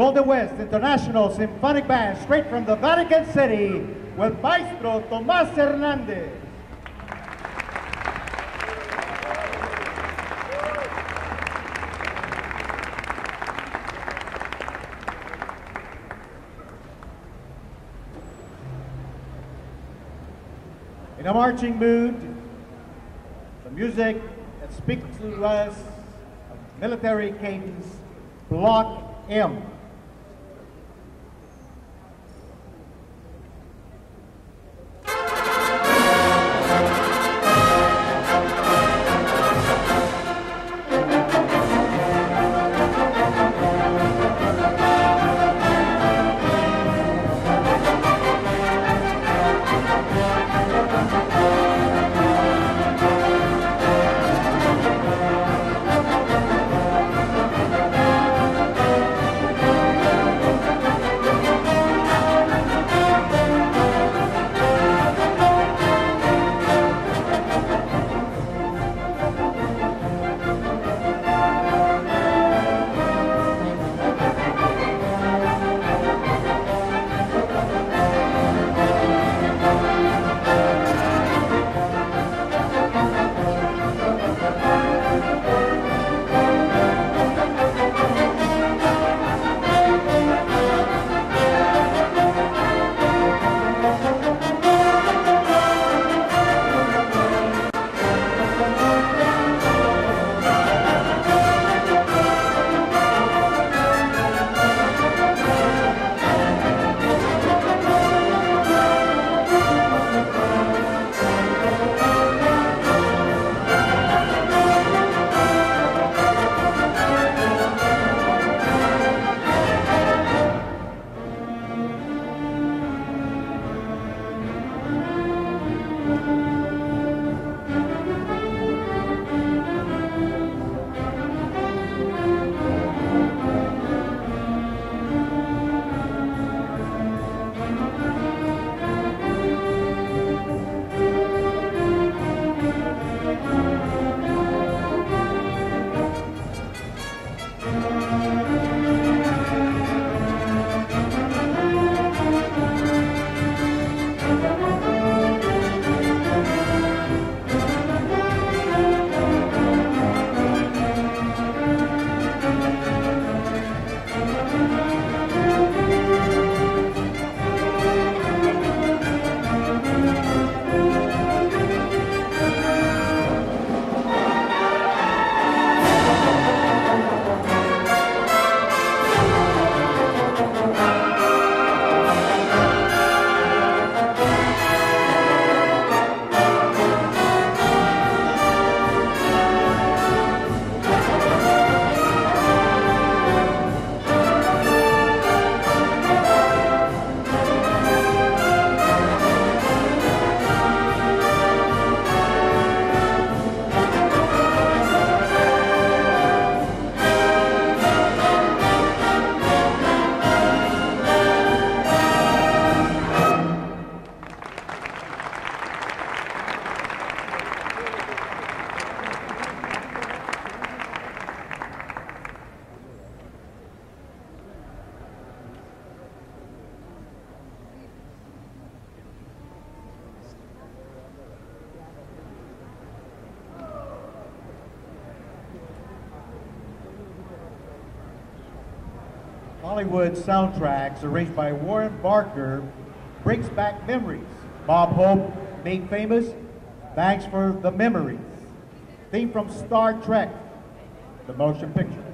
Golden West International Symphonic Band, straight from the Vatican City, with Maestro Tomas Hernandez. In a marching mood, the music that speaks to us of military cadence, Block M. Soundtracks arranged by Warren Barker brings back memories. Bob Hope made famous, thanks for the memories. Theme from Star Trek, the motion picture.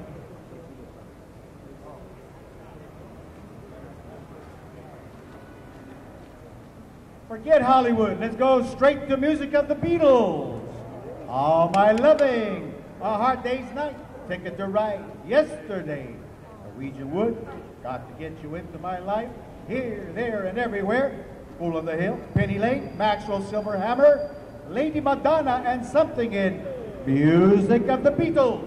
Forget Hollywood. Let's go straight to music of the Beatles. All my loving, a hard day's night. Ticket to ride yesterday. Norwegian Wood, got to get you into my life. Here, there, and everywhere. Fool on the Hill, Penny Lane, Maxwell Silverhammer, Lady Madonna, and something in Music of the Beatles.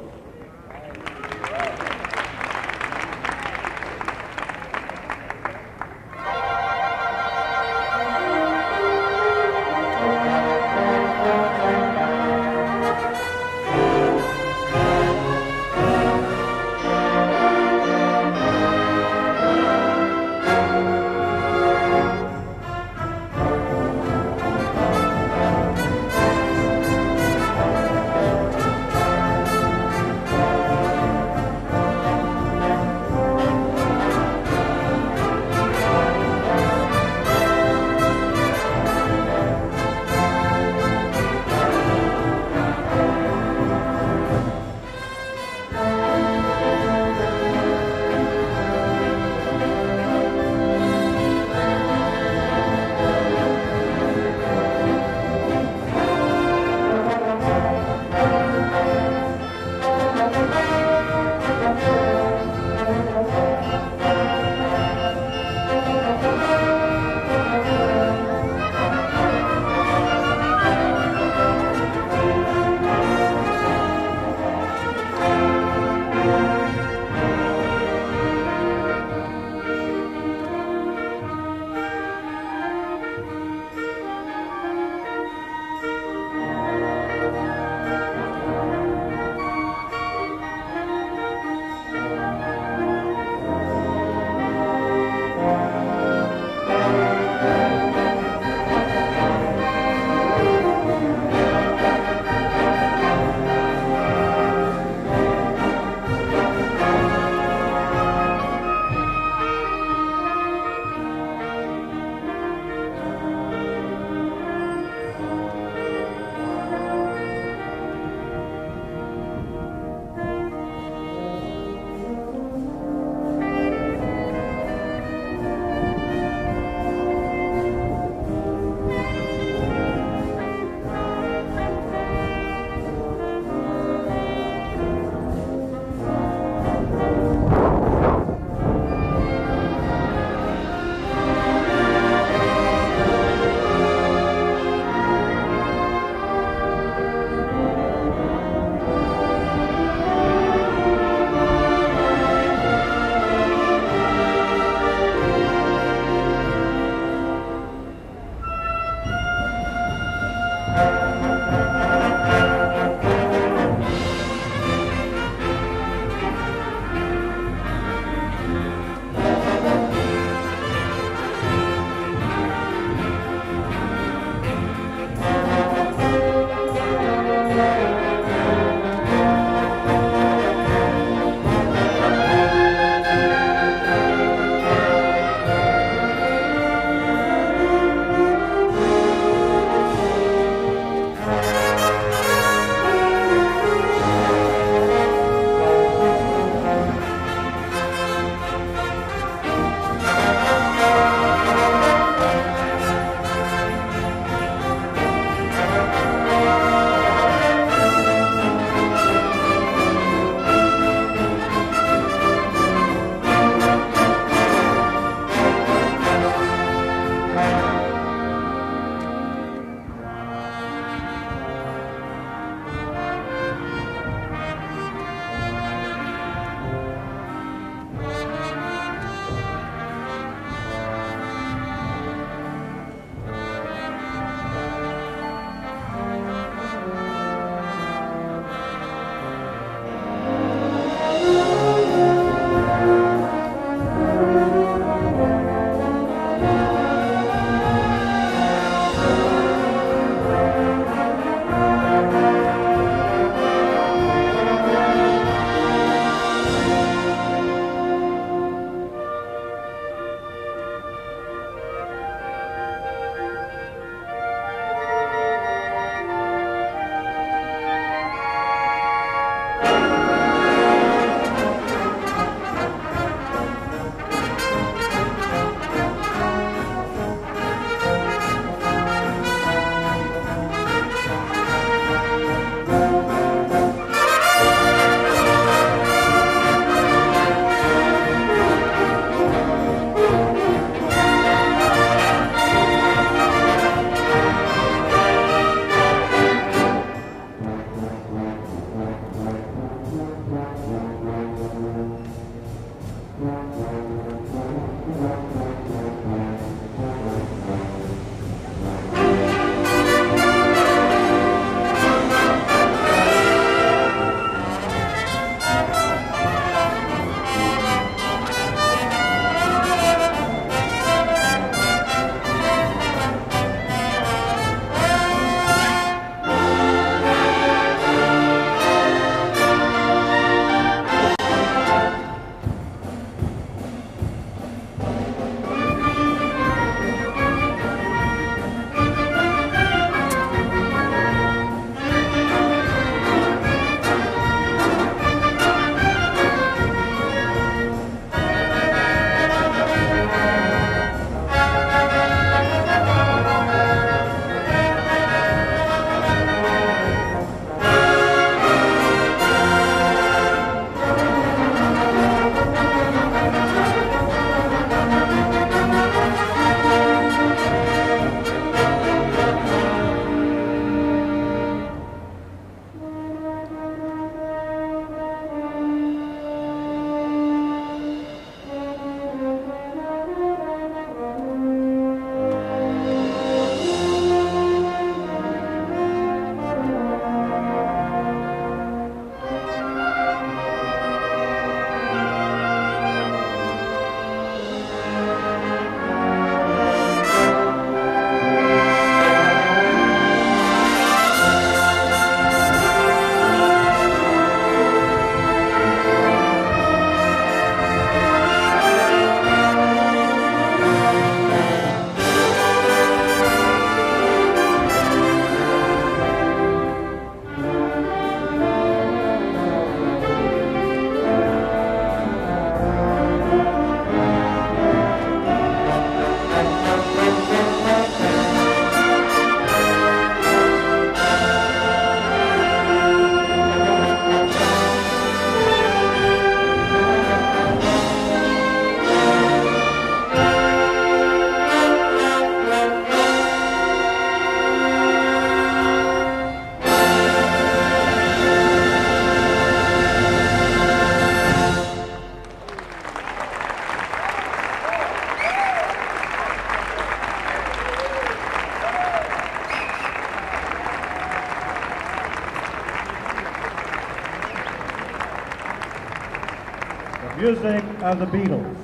Of the Beatles.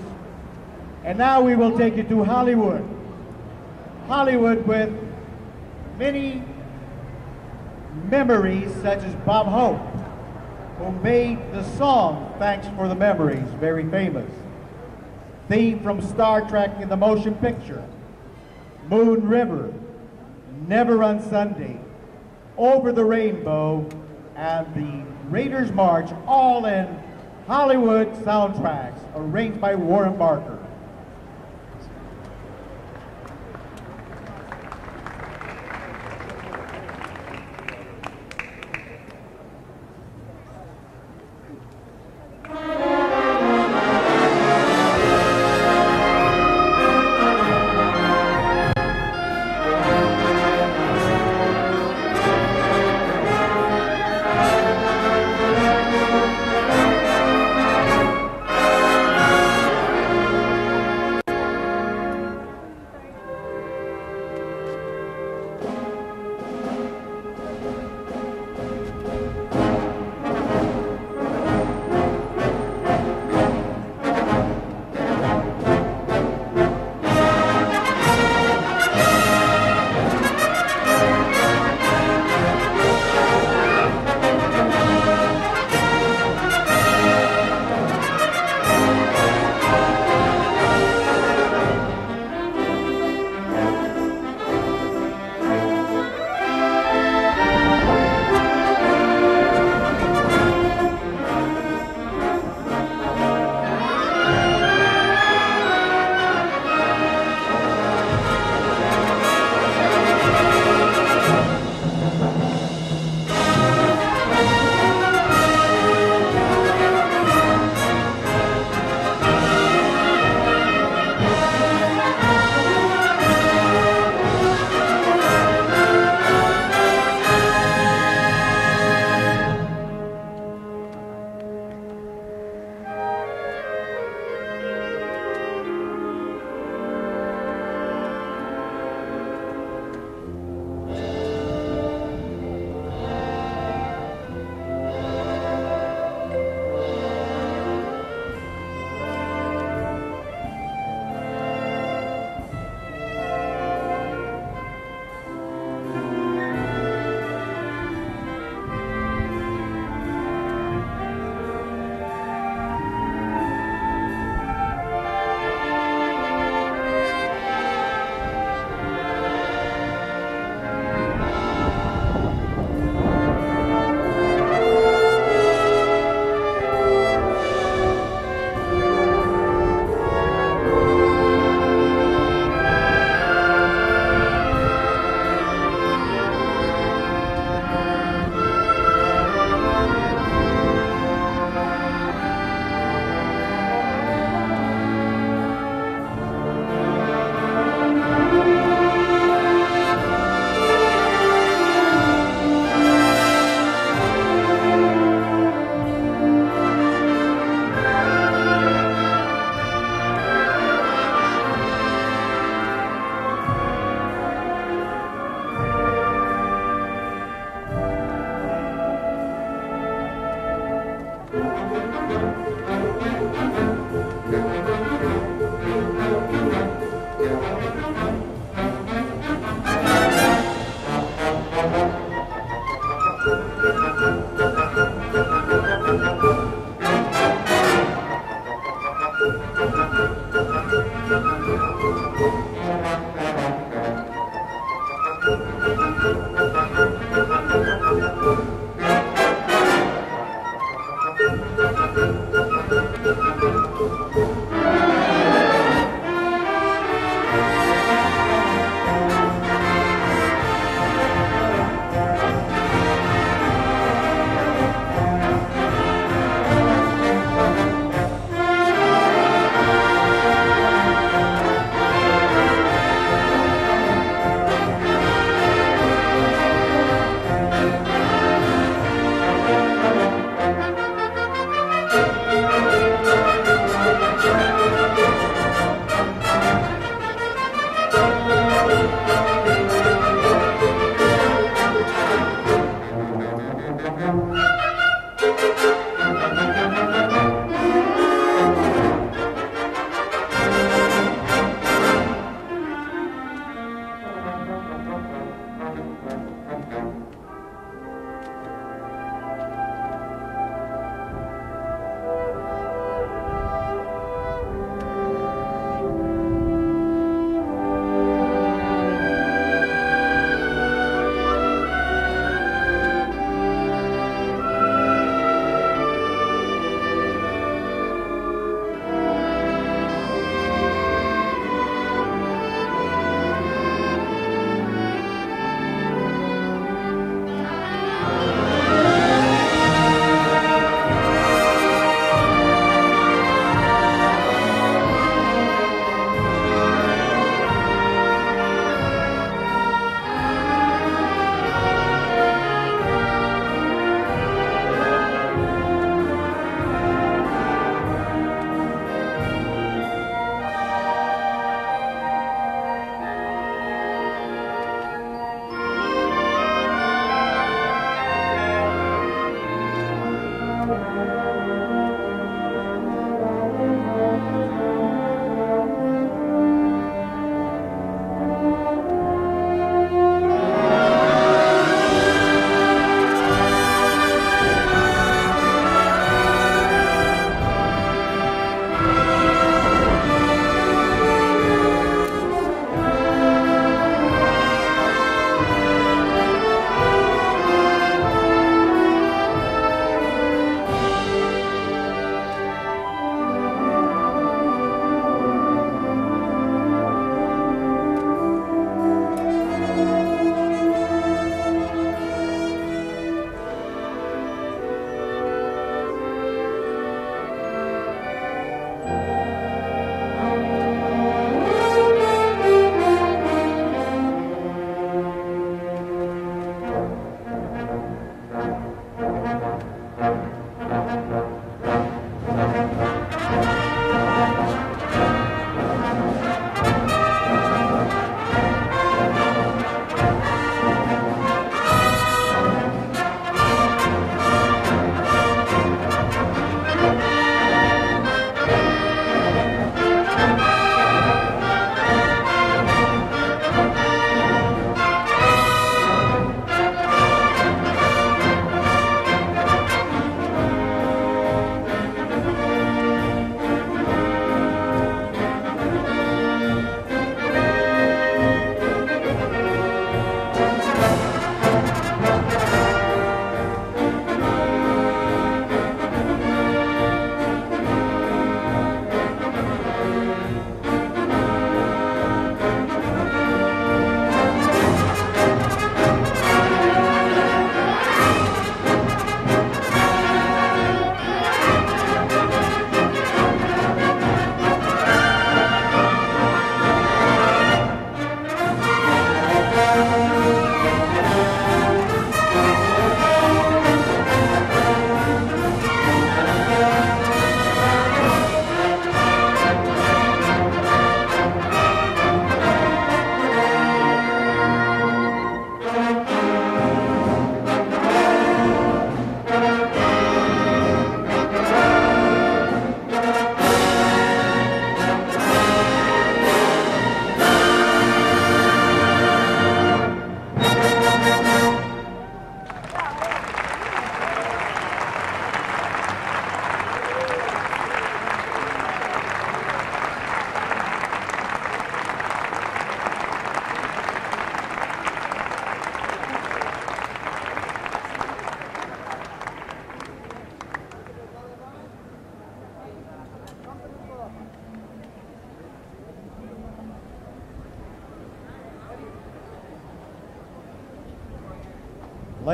And now we will take you to Hollywood. Hollywood with many memories, such as Bob Hope, who made the song Thanks for the Memories very famous. Theme from Star Trek in the motion picture, Moon River, Never on Sunday, Over the Rainbow, and the Raiders March, all in Hollywood soundtracks, arranged by Warren Barker.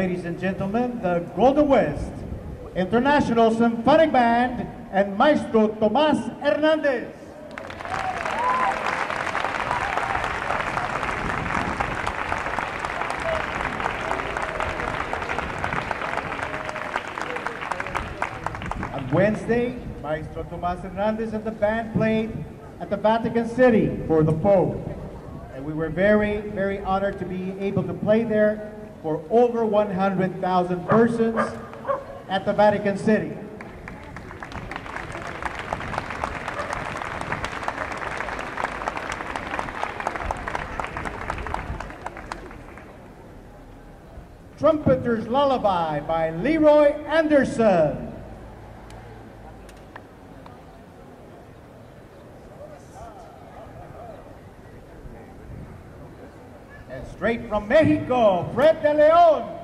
Ladies and gentlemen, the Golden West International Symphonic Band and Maestro Tomas Hernandez. On Wednesday, Maestro Tomas Hernandez and the band played at the Vatican City for the Pope. And we were very, very honored to be able to play there for over 100,000 persons at the Vatican City. Trumpeter's Lullaby by Leroy Anderson. And straight from Mexico, Fred de Leon.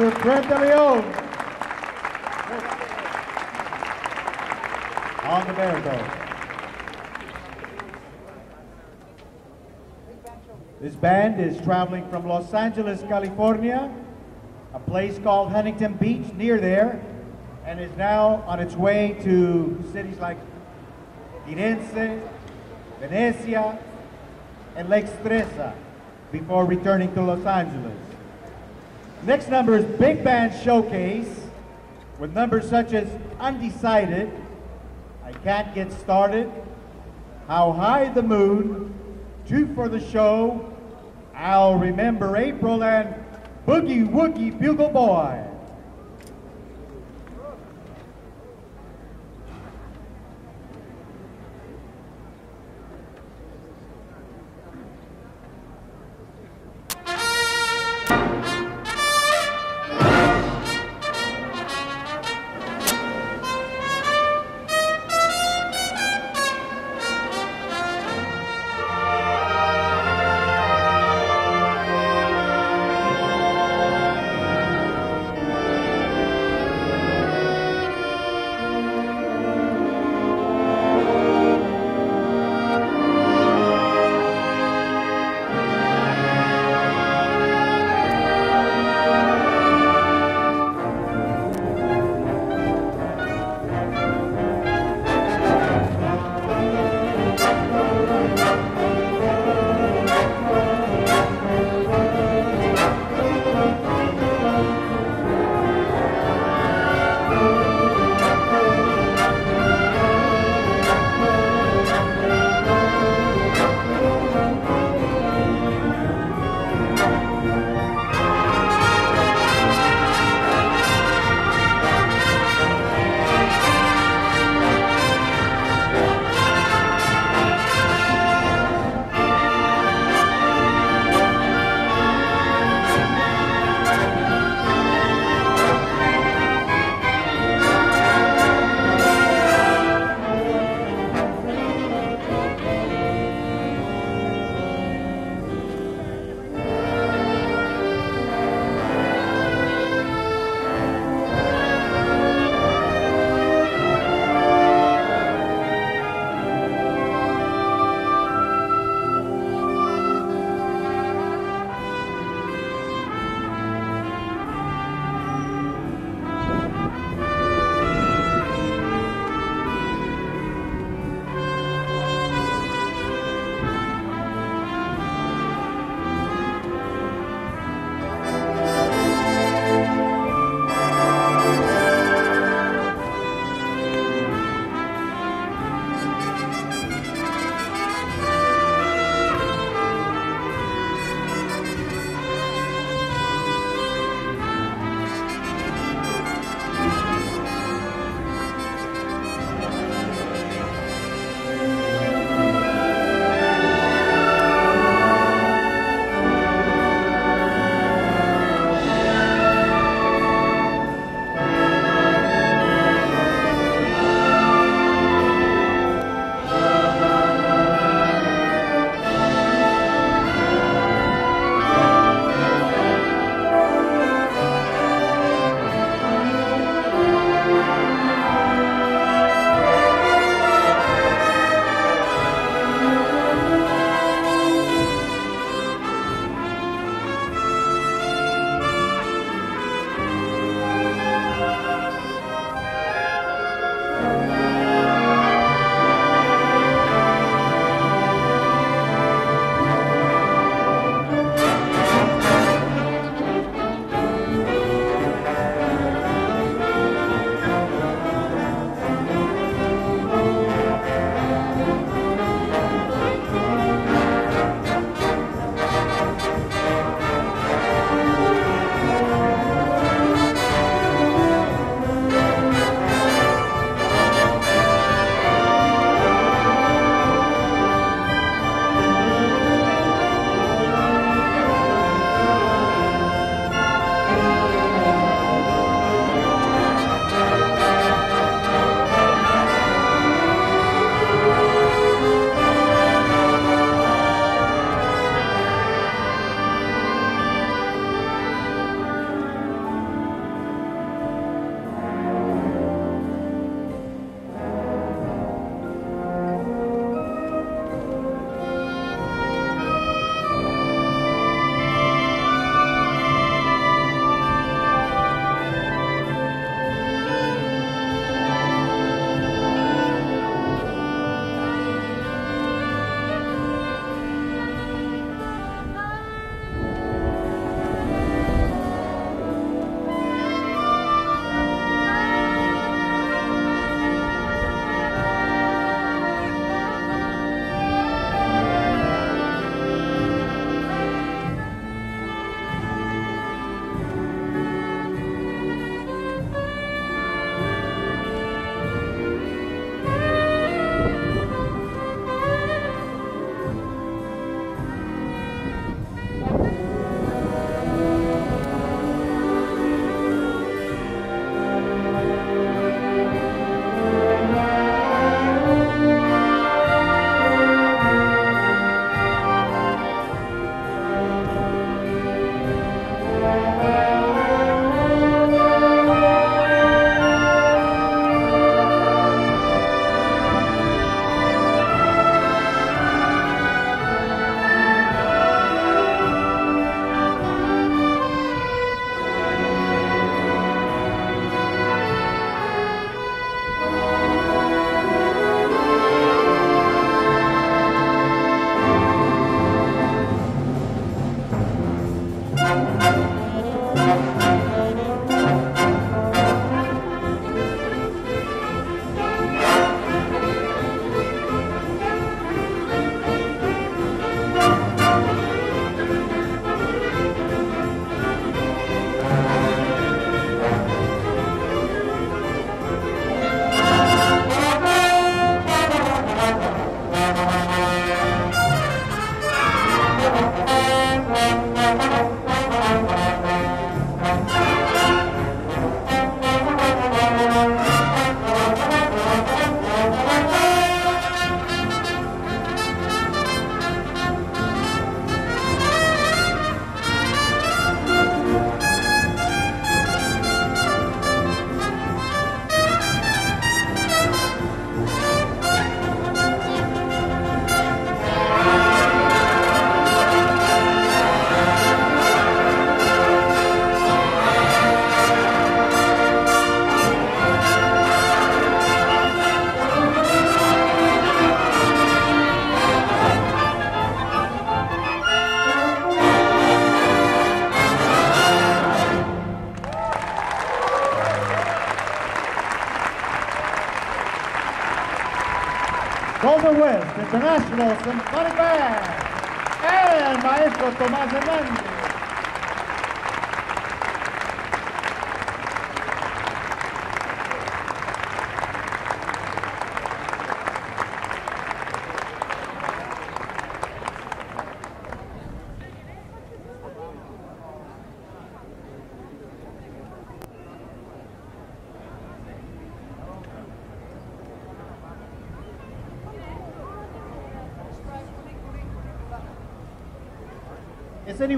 Mr. Fred De. On the baritone. This band is traveling from Los Angeles, California, a place called Huntington Beach near there, and is now on its way to cities like Firenze, Venezia, and Lake Stresa before returning to Los Angeles. Next number is Big Band Showcase with numbers such as Undecided, I Can't Get Started, How High the Moon, Two for the Show, I'll Remember April, and Boogie Woogie Bugle Boy.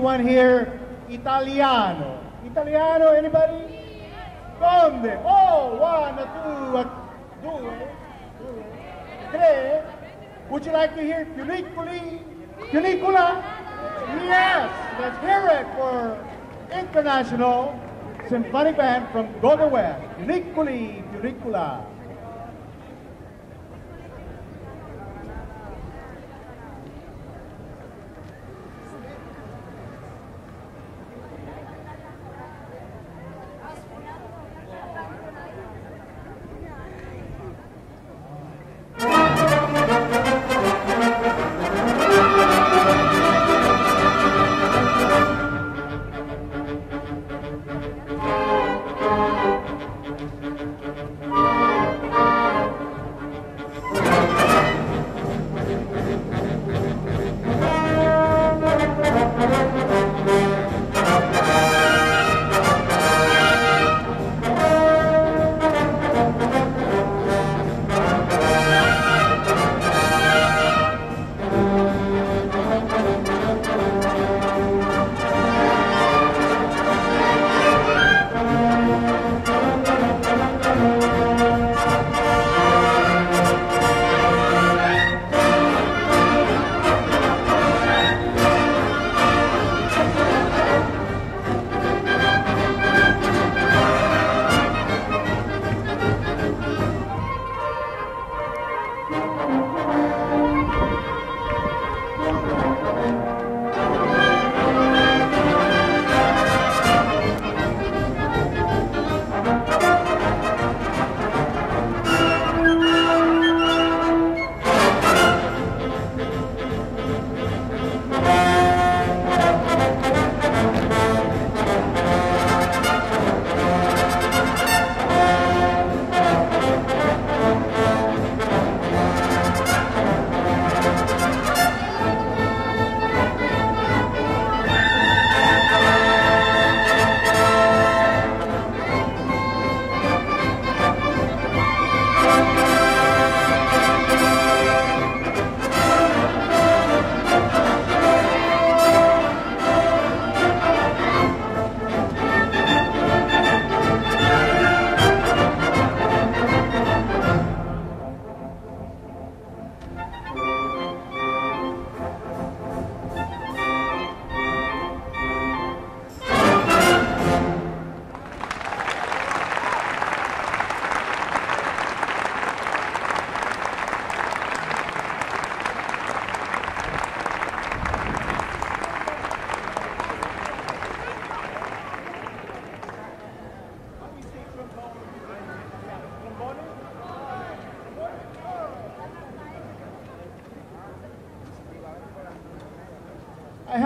Is anyone here Italiano? Italiano, anybody? Donde? Oh, one, two, uh, due, due, tre. Would you like to hear Funiculi? Funicula? Yes, let's hear it for International Symphonic Band from Golden West. Funiculi, Funicula.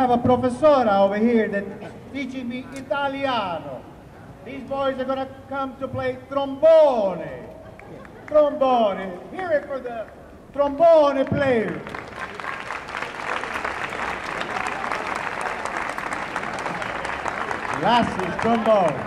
Have a professora over here that's teaching me Italiano. These boys are going to come to play trombone. Trombone. Hear it for the trombone players. Lassie's trombone.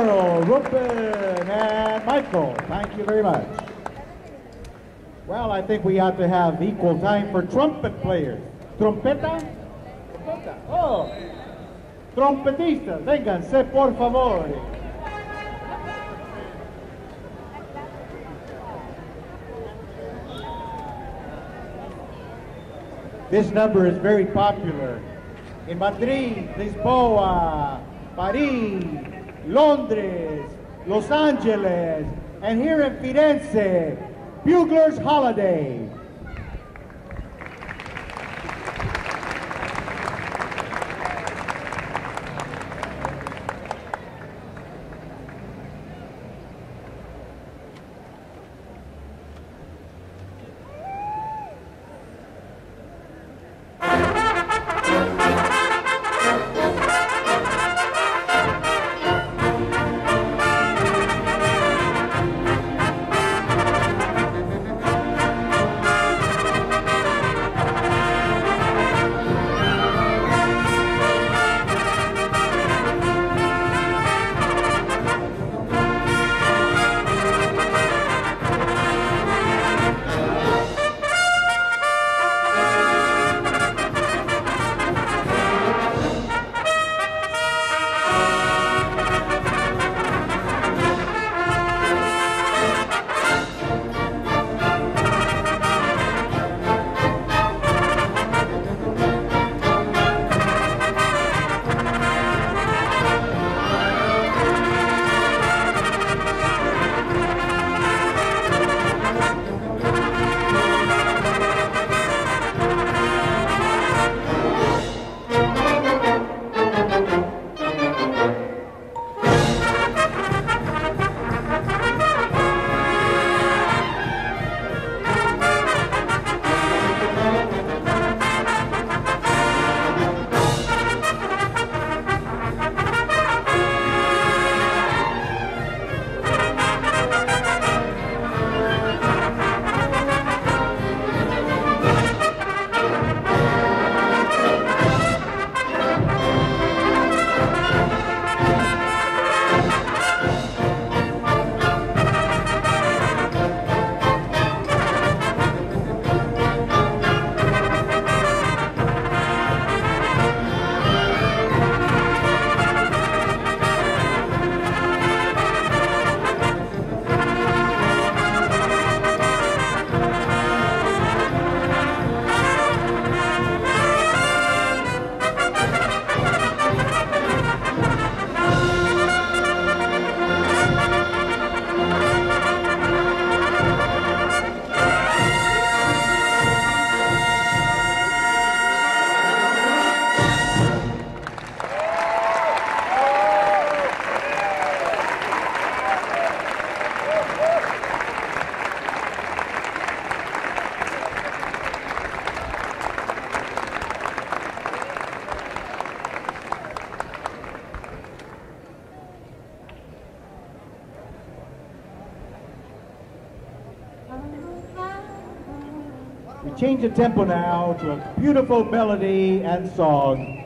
You, and Michael. Thank you very much. Well, I think we ought to have equal time for trumpet players. Trompeta? Trompeta. Oh, vénganse, por favor. This number is very popular in Madrid, Lisboa, Paris, Londres, Los Angeles, and here in Firenze, Bugler's Holiday. Change the tempo now to a beautiful melody and song.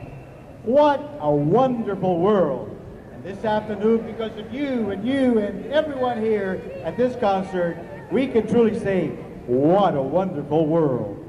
What a wonderful world. And this afternoon, because of you and you and everyone here at this concert, we can truly say, what a wonderful world.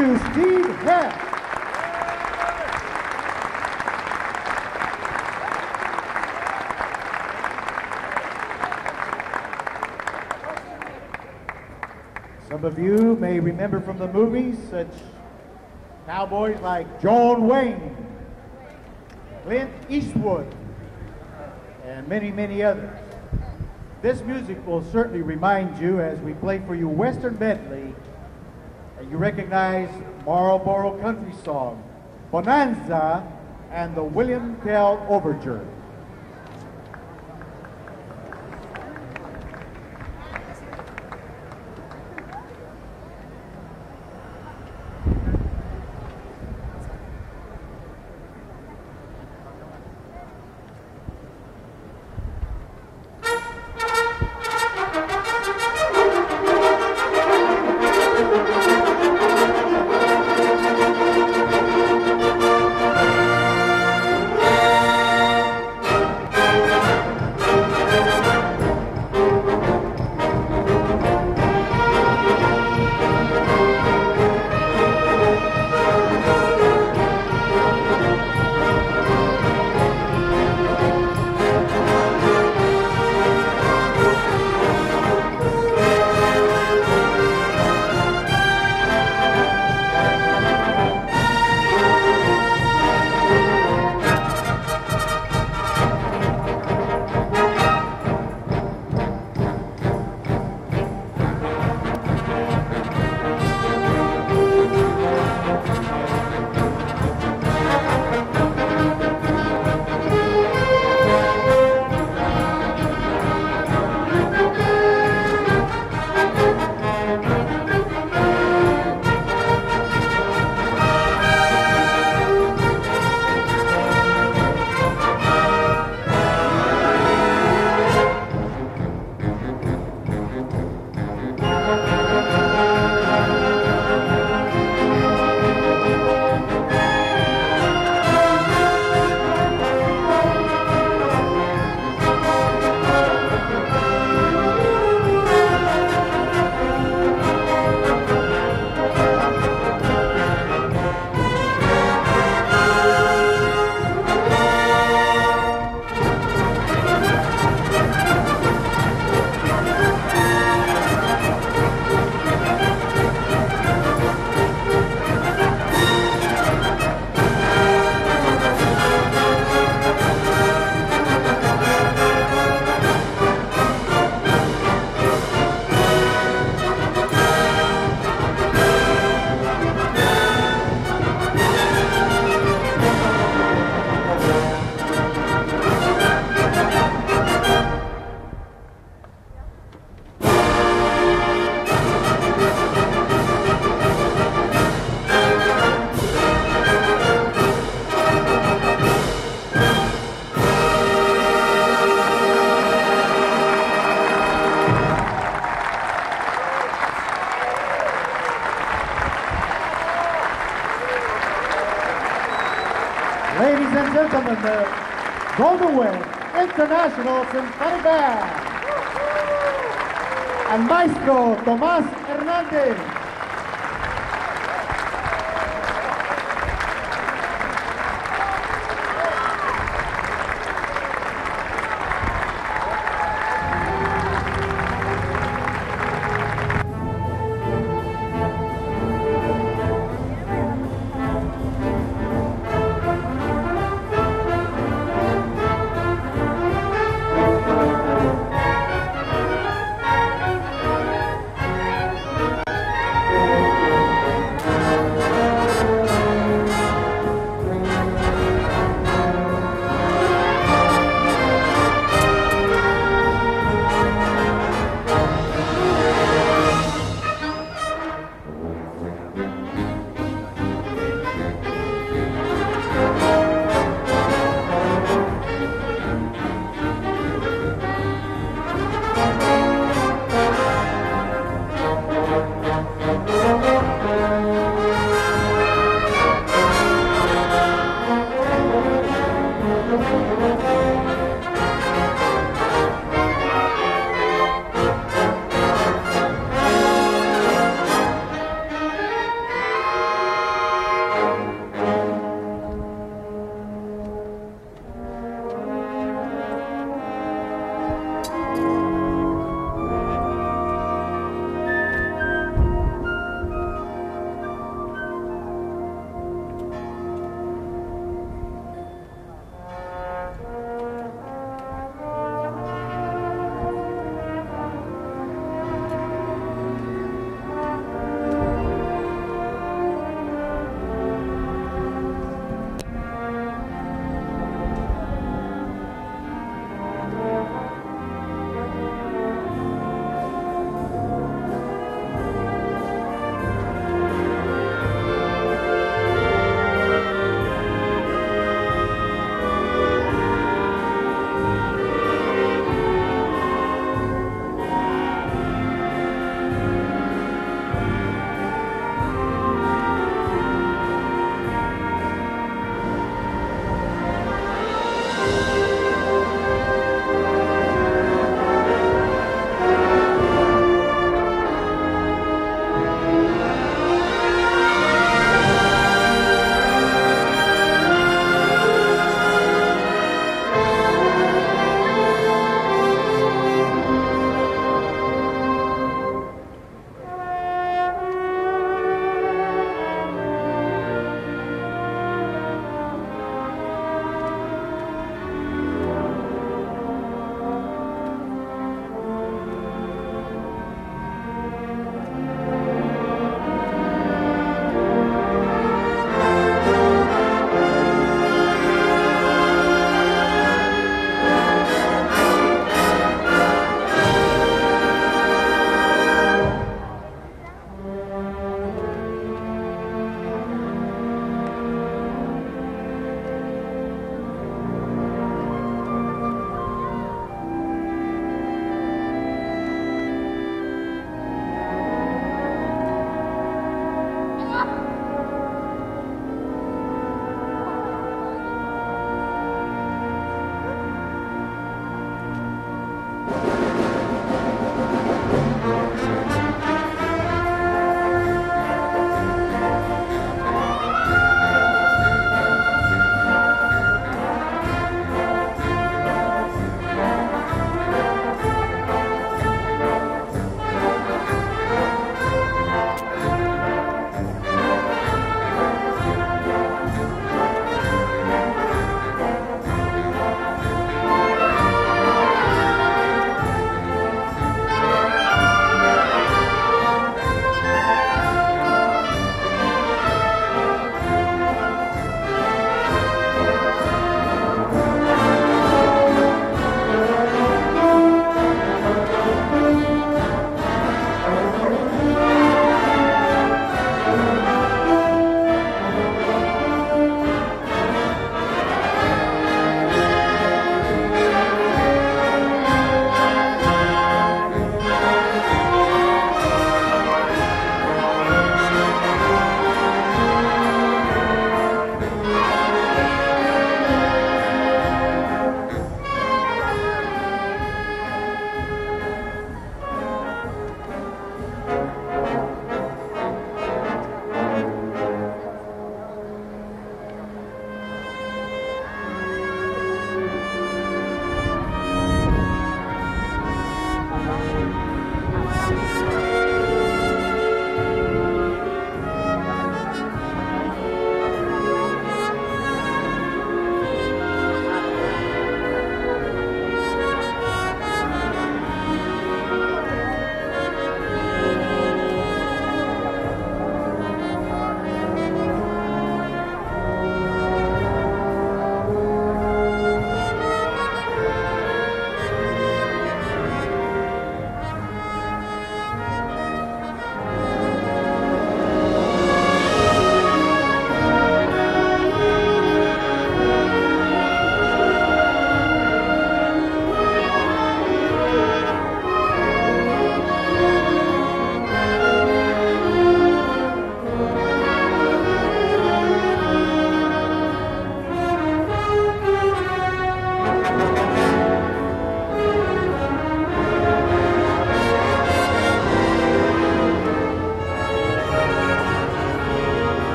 Steve Heck. Some of you may remember from the movies such cowboys like John Wayne, Clint Eastwood, and many, many others. This music will certainly remind you as we play for you Western and you recognize Marlboro Country Song, Bonanza, and the William Tell Overture. And gentlemen, the Golden West International Symphony Band and Maestro Tomás Hernández.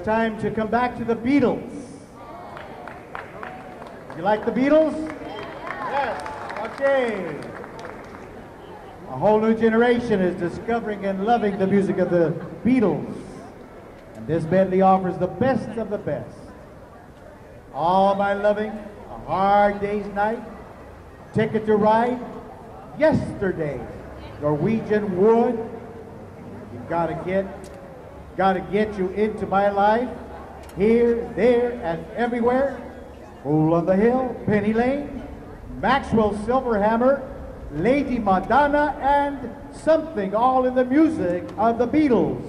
It's time to come back to the Beatles. You like the Beatles? Yes. Okay. A whole new generation is discovering and loving the music of the Beatles. And this medley offers the best of the best. All my loving, a hard day's night, ticket to ride, yesterday, Norwegian wood. You've gotta get, gotta get you into my life, here, there, and everywhere. Fool on the Hill, Penny Lane, Maxwell Silverhammer, Lady Madonna, and something all in the music of the Beatles.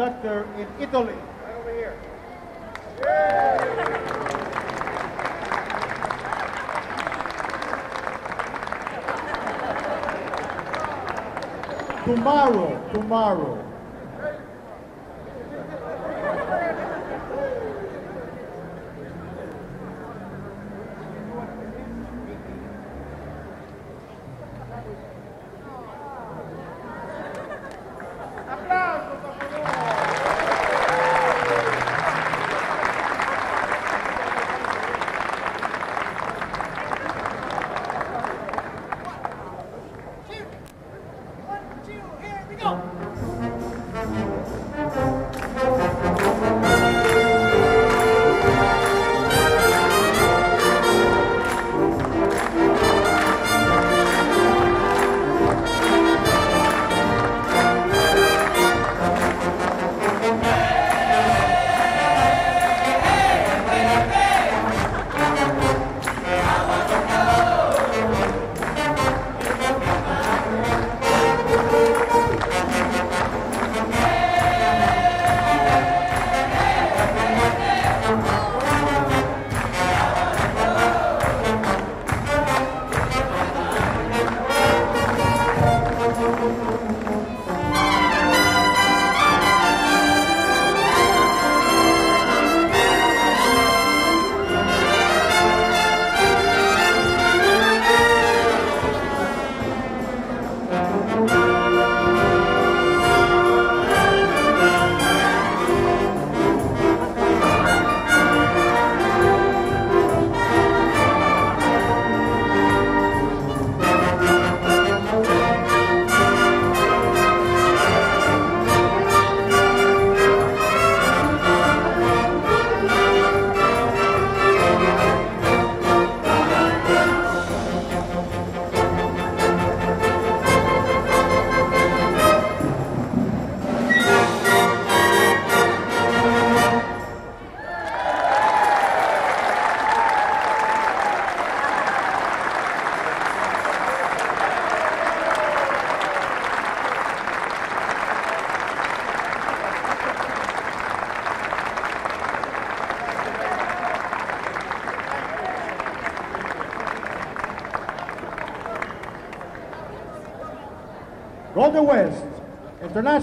Conductor in Italy. Right over here. Tomorrow, tomorrow,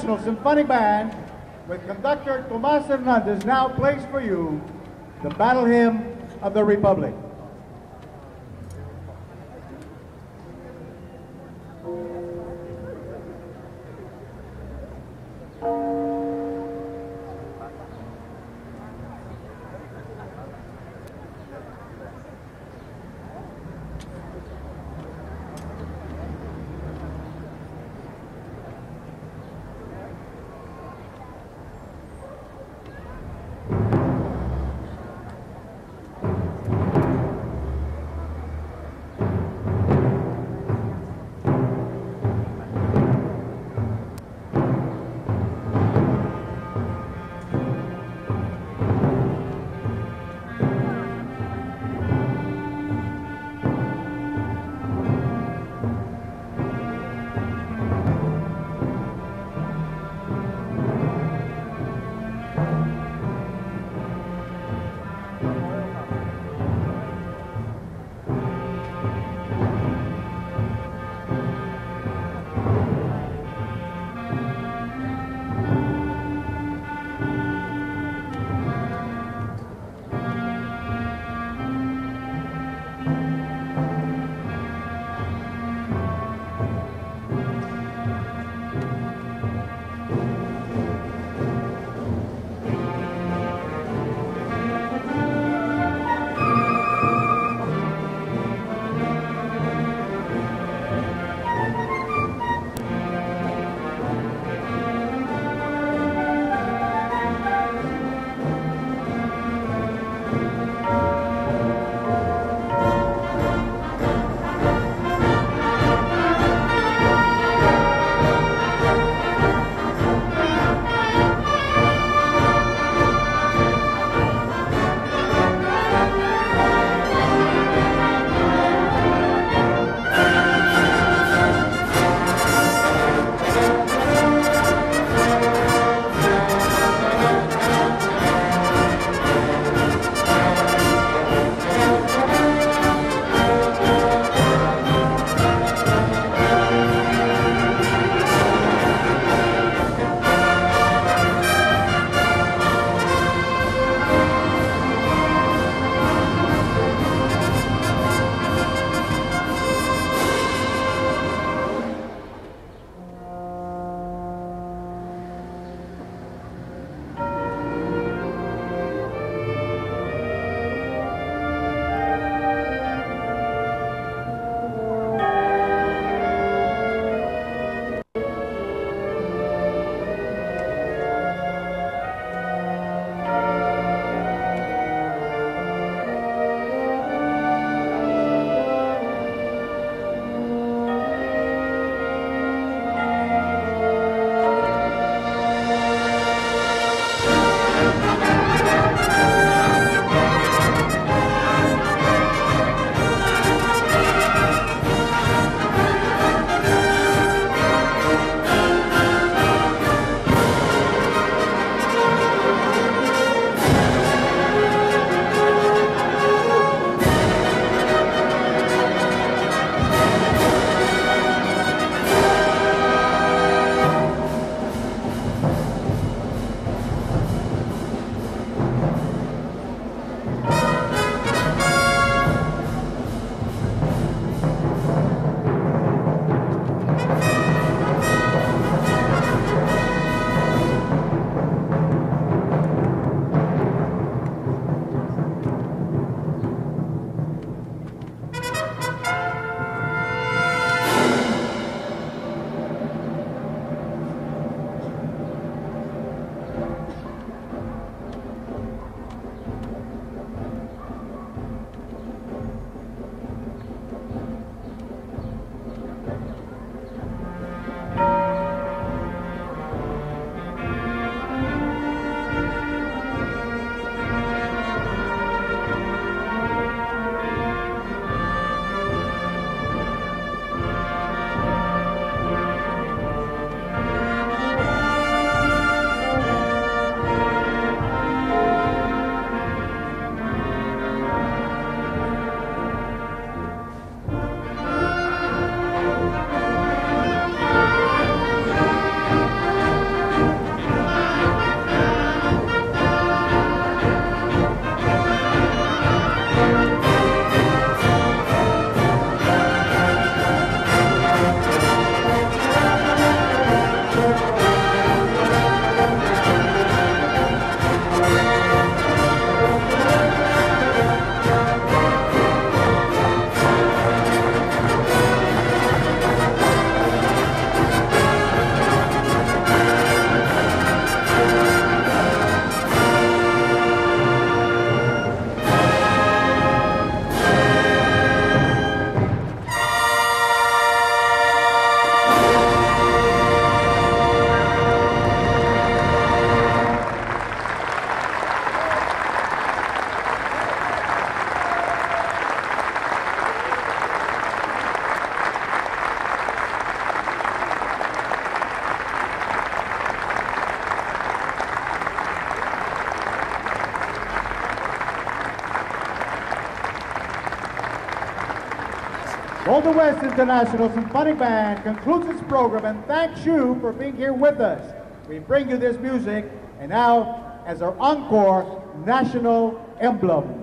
International Symphonic Band with conductor Tomas Hernandez now plays for you the Battle Hymn of the Republic. International Symphonic Band concludes its program and thanks you for being here with us. We bring you this music, and now, as our encore, national emblem.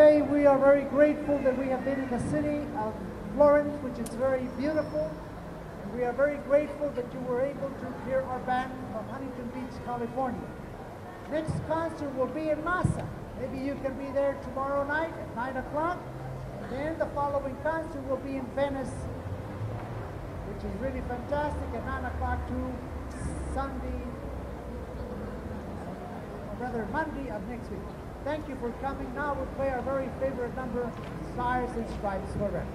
Today we are very grateful that we have been in the city of Florence, which is very beautiful. And we are very grateful that you were able to hear our band from Huntington Beach, California. Next concert will be in Massa. Maybe you can be there tomorrow night at 9 o'clock. And then the following concert will be in Venice, which is really fantastic, at 9 o'clock to Sunday, or rather Monday of next week. Thank you for coming. Now we'll play our very favorite number, Stars and Stripes Forever.